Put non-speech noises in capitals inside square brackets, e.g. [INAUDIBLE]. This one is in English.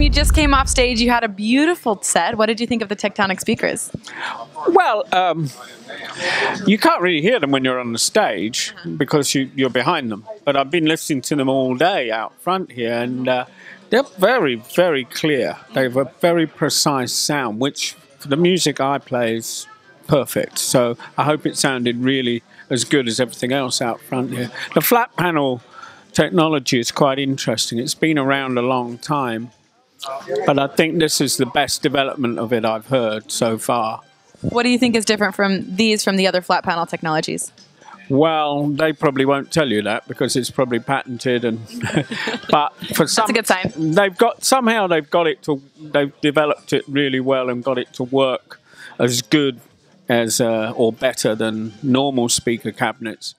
You just came off stage. You had a beautiful set. What did you think of the Tectonic speakers? Well, um, you can't really hear them when you're on the stage because you, you're behind them. But I've been listening to them all day out front here, and uh, they're very, very clear. They have a very precise sound, which for the music I play is perfect. So I hope it sounded really as good as everything else out front here. The flat panel technology is quite interesting. It's been around a long time, but I think this is the best development of it I've heard so far. What do you think is different from these from the other flat panel technologies? Well, they probably won't tell you that because it's probably patented, and [LAUGHS] but for some, That's a good sign. They've got somehow they've got it to they've developed it really well and got it to work as good as uh, or better than normal speaker cabinets.